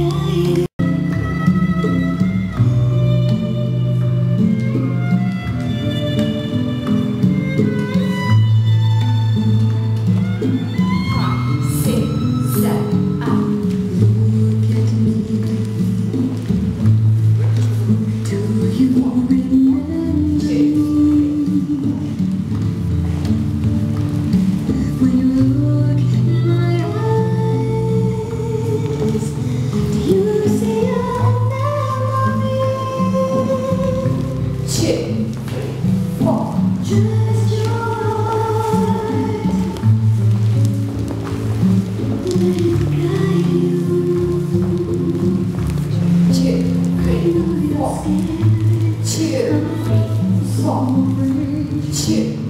again. Two, four, two.